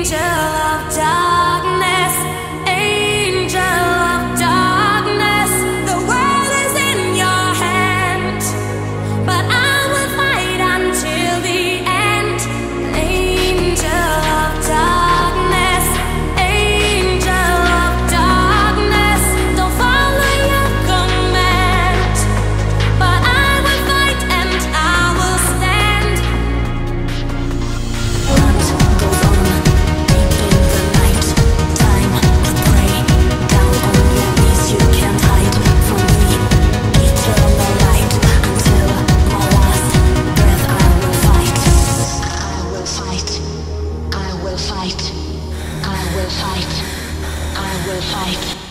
angel fight. I will fight. I will fight.